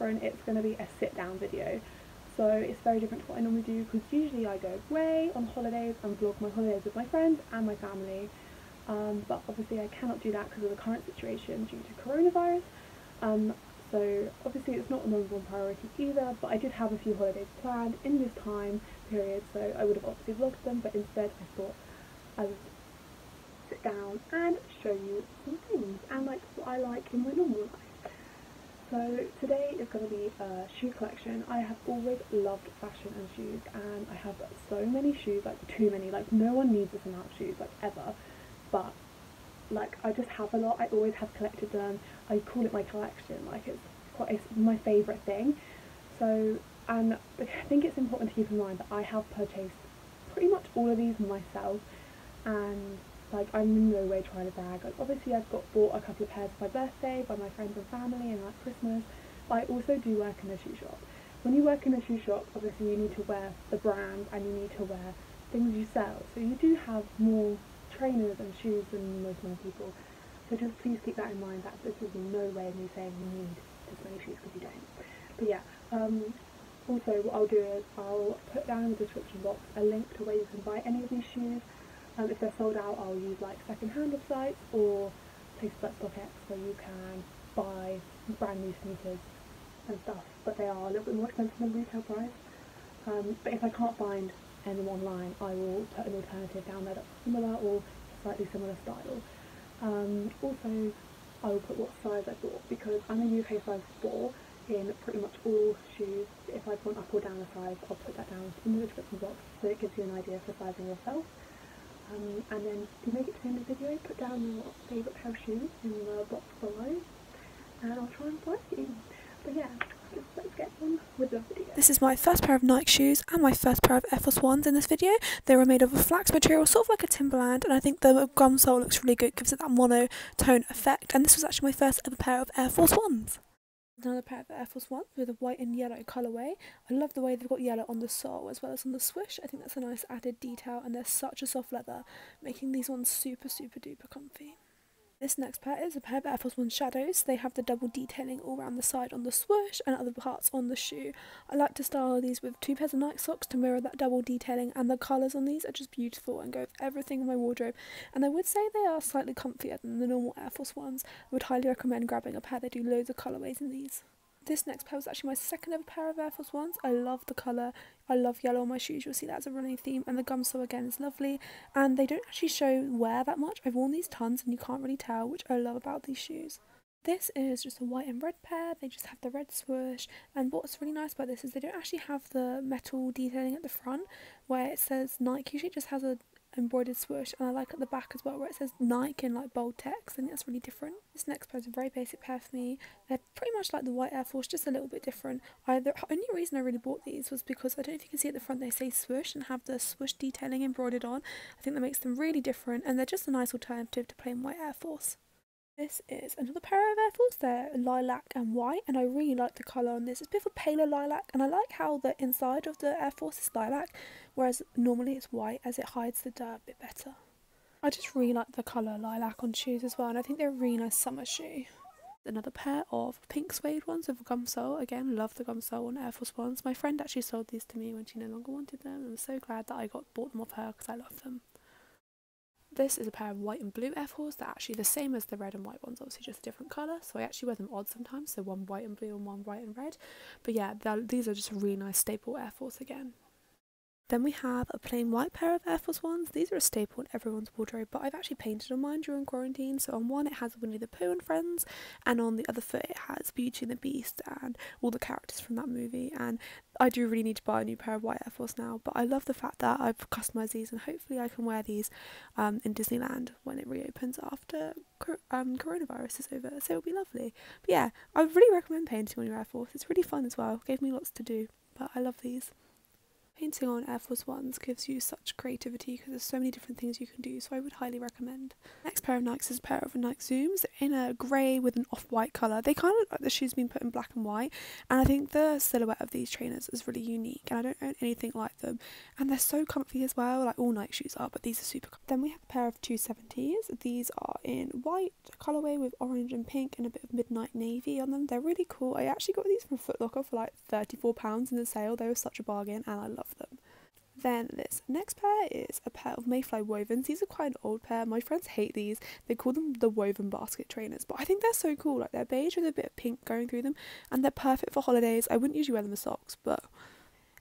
different. It's going to be a sit down video. So it's very different to what I normally do because usually I go away on holidays and vlog my holidays with my friends and my family. Um, but obviously I cannot do that because of the current situation due to coronavirus. Um, so obviously it's not a number one priority either, but I did have a few holidays planned in this time period, so I would have obviously vlogged them, but instead I thought I would sit down and show you some things and like what I like in my normal life. So today is going to be a shoe collection. I have always loved fashion and shoes and I have so many shoes, like too many, like no one needs this amount of shoes, like ever, but like I just have a lot, I always have collected them, I call it my collection, like it's quite, it's my favourite thing. So, and I think it's important to keep in mind that I have purchased pretty much all of these myself and like I'm in no way trying to brag. Like obviously I've got bought a couple of pairs for my birthday by my friends and family and like Christmas, but I also do work in a shoe shop. When you work in a shoe shop, obviously you need to wear the brand and you need to wear things you sell. So you do have more trainers and shoes than most more people. So just please keep that in mind that this is in no way me saying you need this many shoes because you don't. But yeah, um, also what I'll do is I'll put down in the description box a link to where you can buy any of these shoes um, if they're sold out, I'll use like second-hand websites or places like StockX where you can buy brand new sneakers and stuff, but they are a little bit more expensive than retail price. Um, but if I can't find any online, I will put an alternative down there that's similar or slightly similar style. Um, also, I will put what size I bought because I'm a UK size 4 in pretty much all shoes. If I've gone up or down a size, I'll put that down in the description box so it gives you an idea for sizing yourself. Um, and then to make it to the end of the video, put down your favourite pair of shoes in the box below and I'll try and find you. But yeah. This is my first pair of Nike shoes and my first pair of Air Force Ones in this video. They were made of a flax material, sort of like a Timberland, and I think the gum sole looks really good, gives it that monotone effect. And this was actually my first ever pair of Air Force Ones another pair of Air Force Ones with a white and yellow colourway. I love the way they've got yellow on the sole as well as on the swoosh. I think that's a nice added detail and they're such a soft leather, making these ones super super duper comfy. This next pair is a pair of Air Force One Shadows. They have the double detailing all around the side on the swoosh and other parts on the shoe. I like to style these with two pairs of Nike socks to mirror that double detailing and the colours on these are just beautiful and go with everything in my wardrobe. And I would say they are slightly comfier than the normal Air Force Ones. I would highly recommend grabbing a pair. They do loads of colourways in these. This next pair was actually my second ever pair of Air Force Ones. I love the colour. I love yellow on my shoes. You'll see that as a running theme. And the gum sole again is lovely. And they don't actually show wear that much. I've worn these tons and you can't really tell, which I love about these shoes. This is just a white and red pair. They just have the red swoosh. And what's really nice about this is they don't actually have the metal detailing at the front where it says Nike. Usually it just has a embroidered swoosh and I like at the back as well where it says Nike in like bold text. Think that's really different. This next pair is a very basic pair for me. They're pretty much like the white Air Force, just a little bit different. I, the only reason I really bought these was because I don't know if you can see at the front they say swoosh and have the swoosh detailing embroidered on. I think that makes them really different and they're just a nice alternative to plain white Air Force. This is another pair of Air Force. They're lilac and white, and I really like the colour on this. It's a bit of a paler lilac, and I like how the inside of the Air Force is lilac, whereas normally it's white as it hides the dirt a bit better. I just really like the colour lilac on shoes as well, and I think they're a really nice summer shoe. Another pair of pink suede ones with a gum sole. Again, love the gum sole on Air Force Ones. My friend actually sold these to me when she no longer wanted them. I'm so glad that I got bought them off her because I love them. This is a pair of white and blue Air Force. They're actually the same as the red and white ones, obviously just a different colour. So I actually wear them odd sometimes, so one white and blue and one white and red. But yeah, these are just a really nice staple Air Force again. Then we have a plain white pair of Air Force Ones. These are a staple in everyone's wardrobe, but I've actually painted on mine during quarantine. So on one it has Winnie the Pooh and friends, and on the other foot it has Beauty and the Beast and all the characters from that movie. And I do really need to buy a new pair of white Air Force now, but I love the fact that I've customised these and hopefully I can wear these um, in Disneyland when it reopens after um, coronavirus is over. So it'll be lovely. But yeah, I really recommend painting on your Air Force. It's really fun as well. It gave me lots to do, but I love these. Painting on Air Force Ones gives you such creativity because there's so many different things you can do, so I would highly recommend. Next pair of Nikes is a pair of Nike Zooms in a grey with an off-white colour. They kind of look like the shoes being put in black and white, and I think the silhouette of these trainers is really unique, and I don't own anything like them. And they're so comfy as well, like all Nike shoes are, but these are super comfy. Then we have a pair of 270s. These are in white colourway with orange and pink and a bit of midnight navy on them. They're really cool. I actually got these from Foot Locker for like £34 in the sale. They were such a bargain, and I love them. Then this next pair is a pair of Mayfly wovens. These are quite an old pair. My friends hate these. They call them the woven basket trainers, but I think they're so cool. Like they're beige with a bit of pink going through them, and they're perfect for holidays. I wouldn't usually wear them as socks, but.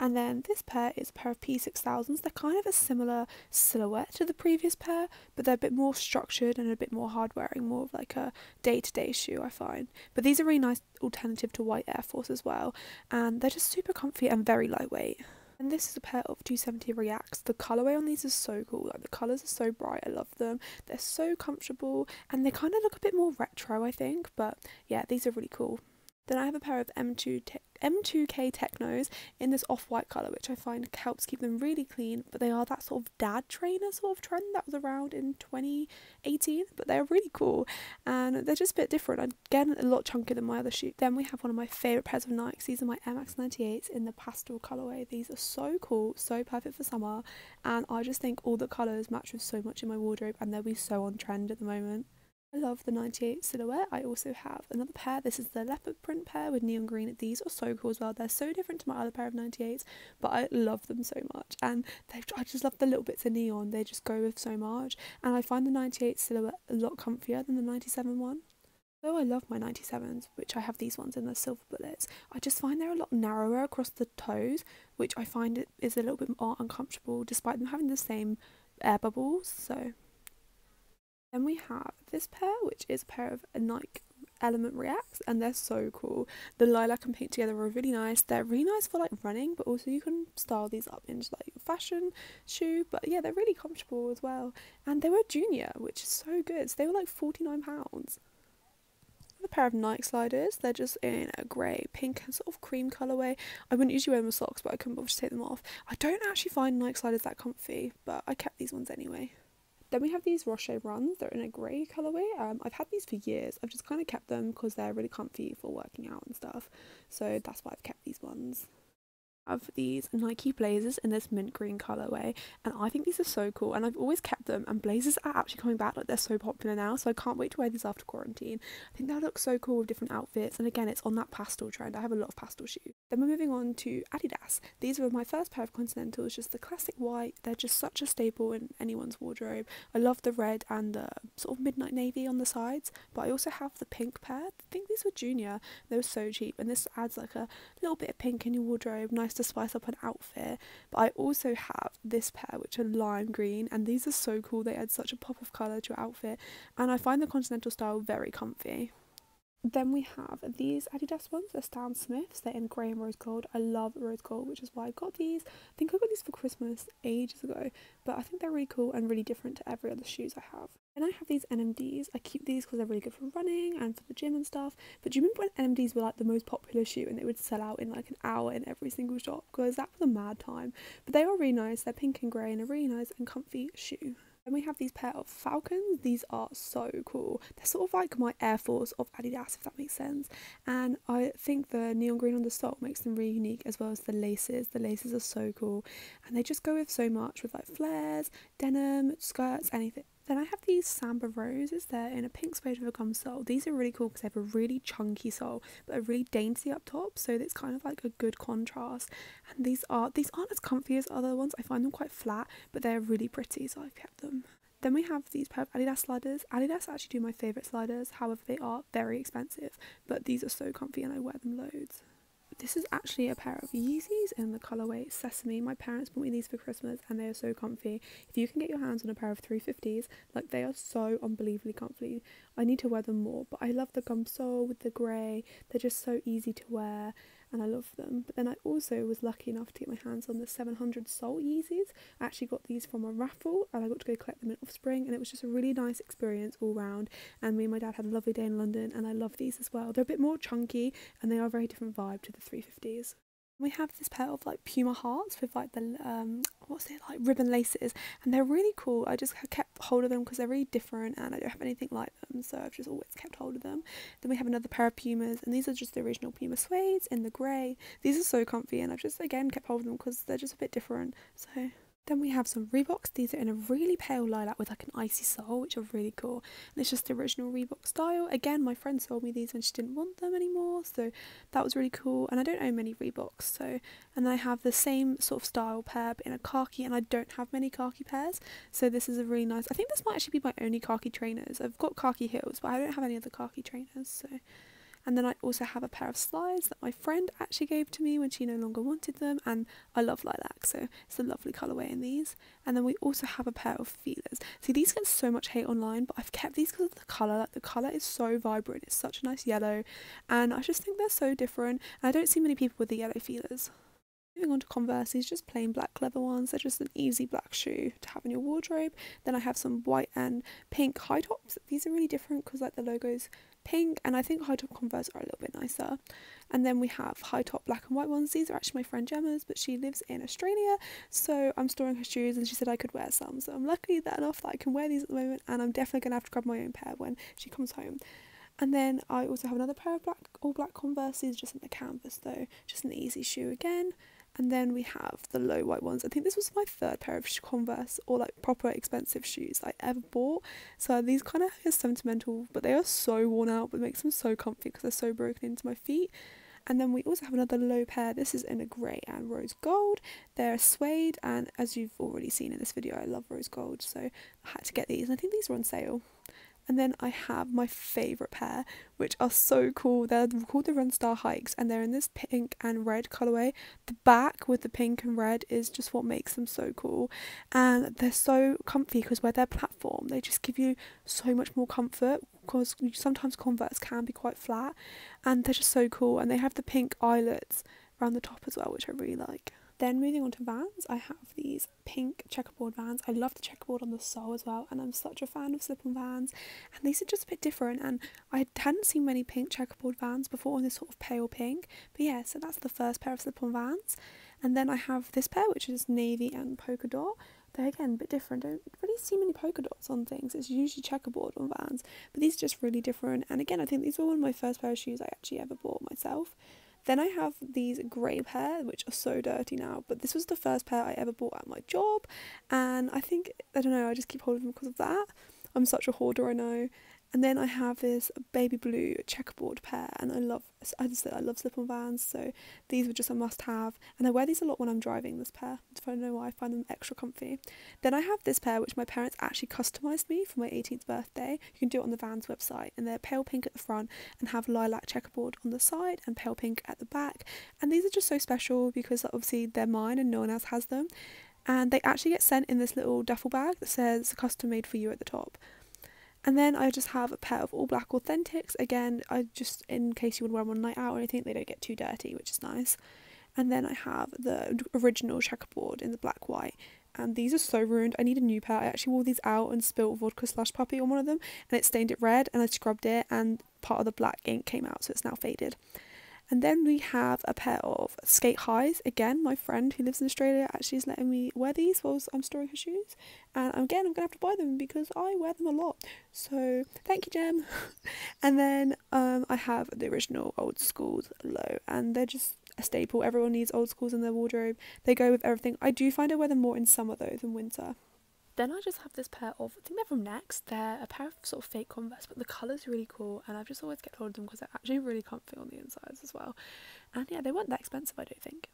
And then this pair is a pair of P6000s. They're kind of a similar silhouette to the previous pair, but they're a bit more structured and a bit more hard wearing, more of like a day to day shoe, I find. But these are really nice alternative to white Air Force as well, and they're just super comfy and very lightweight. And this is a pair of 270 Reacts. The colourway on these is so cool. Like the colours are so bright. I love them. They're so comfortable and they kind of look a bit more retro, I think. But yeah, these are really cool. Then I have a pair of M2 te- M2K Technos in this off-white colour, which I find helps keep them really clean. But they are that sort of dad trainer sort of trend that was around in 2018. But they're really cool, and they're just a bit different. Again, a lot chunkier than my other shoes. Then we have one of my favourite pairs of Nikes. These are my Max 98s in the pastel colourway. These are so cool, so perfect for summer, and I just think all the colours match with so much in my wardrobe, and they'll be so on trend at the moment. I love the 98 silhouette. I also have another pair. This is the leopard print pair with neon green. These are so cool as well. They're so different to my other pair of 98s, but I love them so much. And I just love the little bits of neon. They just go with so much. And I find the 98 silhouette a lot comfier than the 97 one. Though I love my 97s, which I have these ones in the silver bullets, I just find they're a lot narrower across the toes, which I find is a little bit more uncomfortable despite them having the same air bubbles. So then we have this pair, which is a pair of Nike Element Reacts, and they're so cool. The lilac and pink together are really nice. They're really nice for like running, but also you can style these up into like fashion shoe. But yeah, they're really comfortable as well. And they were junior, which is so good. So they were like £49. A pair of Nike sliders. They're just in a grey, pink, and sort of cream colourway. I wouldn't usually wear them with socks, but I couldn't bother to take them off. I don't actually find Nike sliders that comfy, but I kept these ones anyway. Then we have these Roshe runs. They're in a grey colourway. Um, I've had these for years. I've just kind of kept them because they're really comfy for working out and stuff. So that's why I've kept these ones have these Nike blazers in this mint green colorway and I think these are so cool and I've always kept them and blazers are actually coming back like they're so popular now so I can't wait to wear these after quarantine. I think they'll look so cool with different outfits and again it's on that pastel trend I have a lot of pastel shoes. Then we're moving on to Adidas. These were my first pair of Continentals just the classic white they're just such a staple in anyone's wardrobe. I love the red and the sort of midnight navy on the sides but I also have the pink pair. I think these were junior they were so cheap and this adds like a little bit of pink in your wardrobe nice nice to spice up an outfit. But I also have this pair, which are lime green, and these are so cool. They add such a pop of colour to your outfit, and I find the continental style very comfy. Then we have these Adidas ones, the Stan Smiths. They're in grey and rose gold. I love rose gold, which is why I got these. I think I got these for Christmas ages ago, but I think they're really cool and really different to every other shoes I have. Then I have these NMDs. I keep these because they're really good for running and for the gym and stuff. But do you remember when NMDs were like the most popular shoe and they would sell out in like an hour in every single shop? Because that was a mad time. But they are really nice. They're pink and grey and a really nice and comfy shoe. Then we have these pair of Falcons. These are so cool. They're sort of like my Air Force of Adidas, if that makes sense. And I think the neon green on the sock makes them really unique, as well as the laces. The laces are so cool, and they just go with so much with like flares, denim, skirts, anything. Then I have these Samba Roses. They're in a pink suede with a gum sole. These are really cool because they have a really chunky sole, but a really dainty up top. So it's kind of like a good contrast. And these are these aren't as comfy as other ones. I find them quite flat, but they're really pretty, so I've kept them. Then we have these pair of Adidas sliders. Adidas actually do my favourite sliders, however they are very expensive, but these are so comfy and I wear them loads. This is actually a pair of Yeezys in the colorway Sesame. My parents bought me these for Christmas and they are so comfy. If you can get your hands on a pair of 350s, like they are so unbelievably comfy. I need to wear them more, but I love the gum sole with the grey. They're just so easy to wear and I love them. But then I also was lucky enough to get my hands on the 700 Salt Yeezys. I actually got these from a raffle and I got to go collect them in Offspring and it was just a really nice experience all round. And me and my dad had a lovely day in London and I love these as well. They're a bit more chunky and they are a very different vibe to the 350s We have this pair of like Puma hearts with like the um what's it like ribbon laces and they're really cool. I just kept hold of them because they're really different and I don't have anything like them so I've just always kept hold of them. Then we have another pair of Pumas and these are just the original Puma suedes in the grey. These are so comfy and I've just again kept hold of them because they're just a bit different. So then we have some Reeboks. These are in a really pale lilac with like an icy sole, which are really cool. And it's just the original Reebok style. Again, my friend sold me these when she didn't want them anymore, so that was really cool. And I don't own many Reeboks, so and then I have the same sort of style pair in a khaki, and I don't have many khaki pairs, so this is a really nice. I think this might actually be my only khaki trainers. I've got khaki heels, but I don't have any other khaki trainers, so and then I also have a pair of slides that my friend actually gave to me when she no longer wanted them. And I love lilac, so it's a lovely colourway in these. And then we also have a pair of Filas. See, these get so much hate online, but I've kept these because of the colour. Like the colour is so vibrant. It's such a nice yellow, and I just think they're so different. And I don't see many people with the yellow Filas. Moving on to Converse, these just plain black leather ones. They're just an easy black shoe to have in your wardrobe. Then I have some white and pink high tops. These are really different because like the logos pink and I think high top Converse are a little bit nicer. And then we have high top black and white ones. These are actually my friend Gemma's, but she lives in Australia, so I'm storing her shoes and she said I could wear some. So I'm lucky that enough that I can wear these at the moment and I'm definitely gonna have to grab my own pair when she comes home. And then I also have another pair of black all black Converses just in the canvas though, just an easy shoe again. And then we have the low white ones. I think this was my third pair of Converse or like proper expensive shoes I ever bought. So these kind of are sentimental, but they are so worn out, but makes them so comfy because they're so broken into my feet. And then we also have another low pair. This is in a grey and rose gold. They're suede, and as you've already seen in this video, I love rose gold, so I had to get these. And I think these were on sale. And then I have my favourite pair, which are so cool. They're called the Runstar Hikes and they're in this pink and red colourway. The back with the pink and red is just what makes them so cool. And they're so comfy because where they're platform, they just give you so much more comfort because sometimes Converse can be quite flat and they're just so cool. And they have the pink eyelets around the top as well, which I really like. Then moving on to Vans, I have these pink checkerboard Vans. I love the checkerboard on the sole as well, and I'm such a fan of slip-on Vans. And these are just a bit different, and I hadn't seen many pink checkerboard Vans before in this sort of pale pink. But yeah, so that's the first pair of slip-on Vans. And then I have this pair, which is navy and polka dot. They're again a bit different. I Don't really see many polka dots on things. It's usually checkerboard on Vans, but these are just really different. And again, I think these were one of my first pair of shoes I actually ever bought myself. Then I have these grey pair, which are so dirty now, but this was the first pair I ever bought at my job, and I think, I don't know, I just keep holding them because of that. I'm such a hoarder, I know. And then I have this baby blue checkerboard pair, and I love, I just said I love slip on vans, so these were just a must have. And I wear these a lot when I'm driving this pair, I don't know why, I find them extra comfy. Then I have this pair, which my parents actually customised me for my 18th birthday. You can do it on the Vans website, and they're pale pink at the front and have lilac checkerboard on the side and pale pink at the back. And these are just so special because obviously they're mine and no one else has them. And they actually get sent in this little duffel bag that says custom made for you at the top. And then I just have a pair of all black authentics. Again, I just in case you would wear them on night out or anything, they don't get too dirty, which is nice. And then I have the original checkerboard in the black white. And these are so ruined. I need a new pair. I actually wore these out and spilled vodka slash puppy on one of them and it stained it red and I scrubbed it and part of the black ink came out so it's now faded. And then we have a pair of skate highs. Again, my friend who lives in Australia actually is letting me wear these whilst I'm storing her shoes. And again, I'm going to have to buy them because I wear them a lot. So thank you, Gem. and then um, I have the original old schools low, and they're just a staple. Everyone needs old schools in their wardrobe. They go with everything. I do find I wear them more in summer though than winter. Then I just have this pair of, I think they're from Next. They're a pair of sort of fake Converse, but the colour's really cool, and I've just always kept hold of them because they're actually really comfy on the insides as well. And yeah, they weren't that expensive, I don't think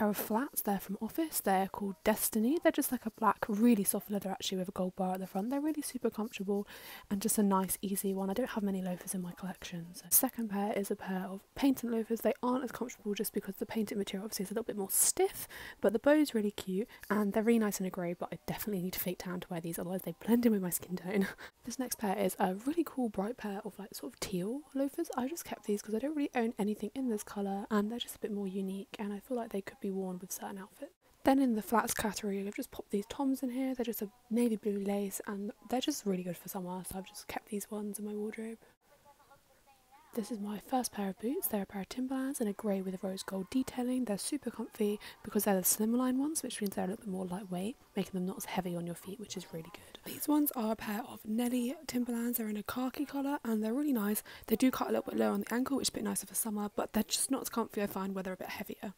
pair of flats. They're from Office. They're called Destiny. They're just like a black, really soft leather actually with a gold bar at the front. They're really super comfortable and just a nice, easy one. I don't have many loafers in my collection. So. Second pair is a pair of painted loafers. They aren't as comfortable just because the painted material obviously is a little bit more stiff, but the bow's really cute and they're really nice in a grey. But I definitely need to fake tan to wear these, otherwise they blend in with my skin tone. this next pair is a really cool bright pair of like sort of teal loafers. I just kept these because I don't really own anything in this colour and they're just a bit more unique and I feel like they could be worn with certain outfits. Then in the flats category, I've just popped these toms in here. They're just a navy blue lace and they're just really good for summer, so I've just kept these ones in my wardrobe. This is my first pair of boots. They're a pair of Timberlands in a grey with a rose gold detailing. They're super comfy because they're the slimline ones, which means they're a little bit more lightweight, making them not as heavy on your feet, which is really good. These ones are a pair of Nellie Timberlands. They're in a khaki colour and they're really nice. They do cut a little bit lower on the ankle, which is a bit nicer for summer, but they're just not as comfy, I find, where they're a bit heavier.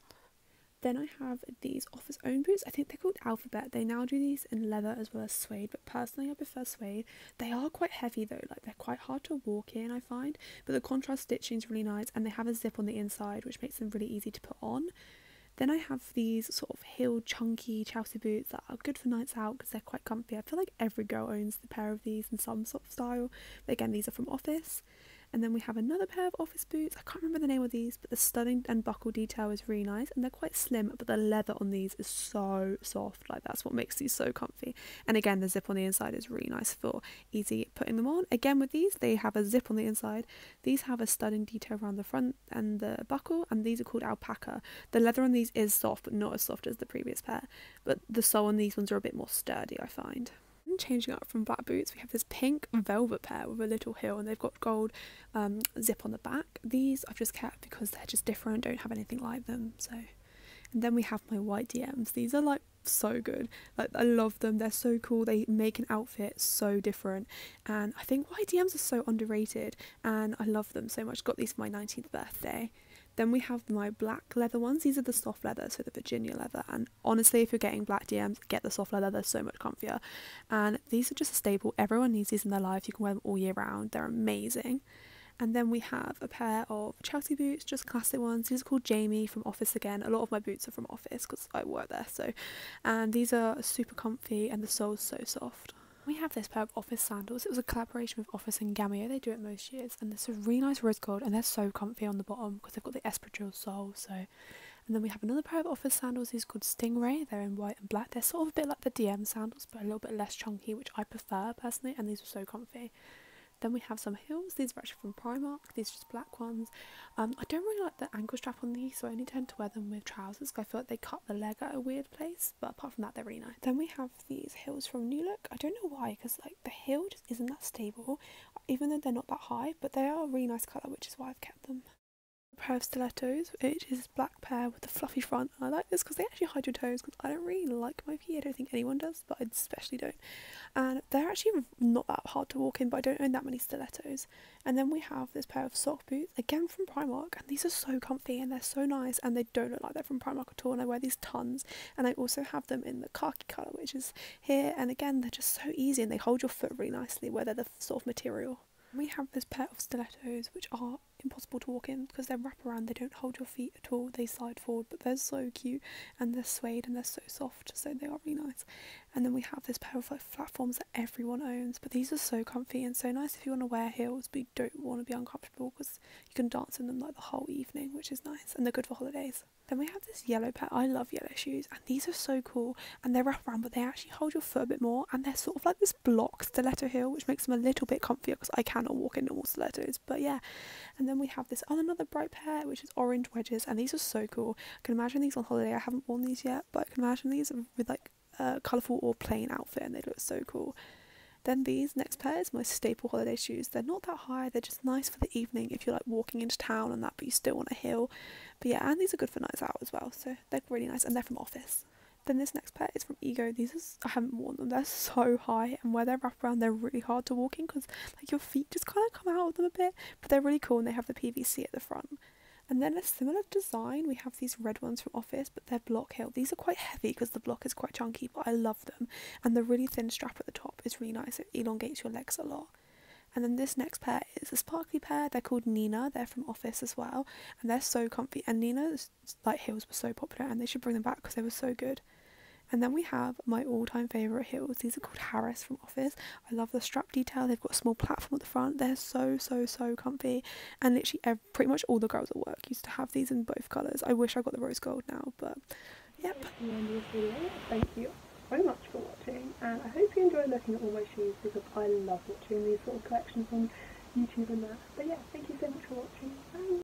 Then I have these Office Own boots. I think they're called Alphabet. They now do these in leather as well as suede, but personally I prefer suede. They are quite heavy though, like they're quite hard to walk in, I find, but the contrast stitching is really nice and they have a zip on the inside, which makes them really easy to put on. Then I have these sort of heel chunky Chelsea boots that are good for nights out because they're quite comfy. I feel like every girl owns a pair of these in some sort of style. But again, these are from Office. And then we have another pair of office boots. I can't remember the name of these, but the studding and buckle detail is really nice. And they're quite slim, but the leather on these is so soft. Like that's what makes these so comfy. And again, the zip on the inside is really nice for easy putting them on. Again, with these, they have a zip on the inside. These have a studding detail around the front and the buckle, and these are called alpaca. The leather on these is soft, but not as soft as the previous pair. But the sole on these ones are a bit more sturdy, I find changing up from black boots, we have this pink velvet pair with a little heel, and they've got gold um, zip on the back. These I've just kept because they're just different, don't have anything like them. So, and then we have my white DMs. These are like so good. Like I love them. They're so cool. They make an outfit so different, and I think white DMs are so underrated, and I love them so much. Got these for my 19th birthday. Then we have my black leather ones. These are the soft leather, so the Virginia leather. And honestly, if you're getting black DMs, get the soft leather. They're so much comfier. And these are just a staple. Everyone needs these in their life. You can wear them all year round. They're amazing. And then we have a pair of Chelsea boots, just classic ones. These are called Jamie from Office again. A lot of my boots are from Office because I work there. So, and these are super comfy and the sole's so soft. We have this pair of Office sandals. It was a collaboration with Office and Gaimo. They do it most years, and they're a really nice rose gold, and they're so comfy on the bottom because they've got the espadrille sole. So, and then we have another pair of Office sandals. These called Stingray. They're in white and black. They're sort of a bit like the DM sandals, but a little bit less chunky, which I prefer personally. And these are so comfy. Then we have some heels. These are actually from Primark. These are just black ones. Um, I don't really like the ankle strap on these, so I only tend to wear them with trousers because I feel like they cut the leg at a weird place. But apart from that, they're really nice. Then we have these heels from New Look. I don't know why, because like the heel just isn't that stable, even though they're not that high. But they are a really nice colour, which is why I've kept them pair of stilettos, which is black pair with a fluffy front. I like this because they actually hide your toes because I don't really like my feet. I don't think anyone does, but I especially don't. And they're actually not that hard to walk in, but I don't own that many stilettos. And then we have this pair of sock boots, again from Primark, and these are so comfy and they're so nice and they don't look like they're from Primark at all. And I wear these tons, and I also have them in the khaki colour, which is here. And again, they're just so easy and they hold your foot really nicely where they're the sort of material. We have this pair of stilettos which are impossible to walk in because they're wraparound, they don't hold your feet at all, they slide forward, but they're so cute and they're suede and they're so soft, so they are really nice. And then we have this pair of like platforms that everyone owns, but these are so comfy and so nice if you want to wear heels but you don't want to be uncomfortable because you can dance in them like the whole evening, which is nice and they're good for holidays. Then we have this yellow pair. I love yellow shoes, and these are so cool. And they're wrap around, but they actually hold your foot a bit more, and they're sort of like this block stiletto heel, which makes them a little bit comfier because I cannot walk in normal stilettos. But yeah, and then we have this other another bright pair, which is orange wedges, and these are so cool. I can imagine these on holiday. I haven't worn these yet, but I can imagine these with like a colourful or plain outfit, and they look so cool. Then these next pair is my staple holiday shoes. They're not that high, they're just nice for the evening if you're like walking into town and that, but you still want a heel. But yeah, and these are good for nights out as well, so they're really nice and they're from Office. Then this next pair is from Ego. These are, I haven't worn them. They're so high, and where they're wrapped around, they're really hard to walk in because like your feet just kind of come out of them a bit. But they're really cool, and they have the PVC at the front. And then a similar design, we have these red ones from Office, but they're block heel. These are quite heavy because the block is quite chunky, but I love them. And the really thin strap at the top is really nice. It elongates your legs a lot. And then this next pair is a sparkly pair. They're called Nina. They're from Office as well, and they're so comfy. And Nina's like heels were so popular, and they should bring them back because they were so good. And then we have my all-time favourite heels. These are called Harris from Office. I love the strap detail. They've got a small platform at the front. They're so, so, so comfy. And literally every, pretty much all the girls at work used to have these in both colours. I wish I got the rose gold now, but yep. Thank you very much for watching and I hope you enjoyed looking at all my shoes because I love watching these sort of collections on YouTube and that. But yeah, thank you so much for watching. Bye!